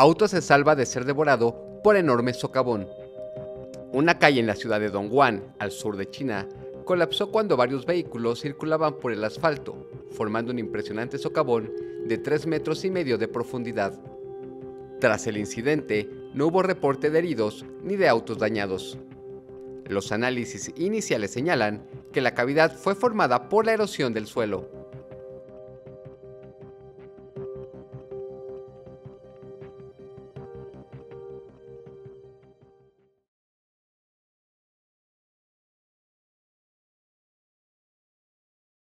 auto se salva de ser devorado por enorme socavón. Una calle en la ciudad de Dongguan, al sur de China, colapsó cuando varios vehículos circulaban por el asfalto, formando un impresionante socavón de 3 metros y medio de profundidad. Tras el incidente, no hubo reporte de heridos ni de autos dañados. Los análisis iniciales señalan que la cavidad fue formada por la erosión del suelo,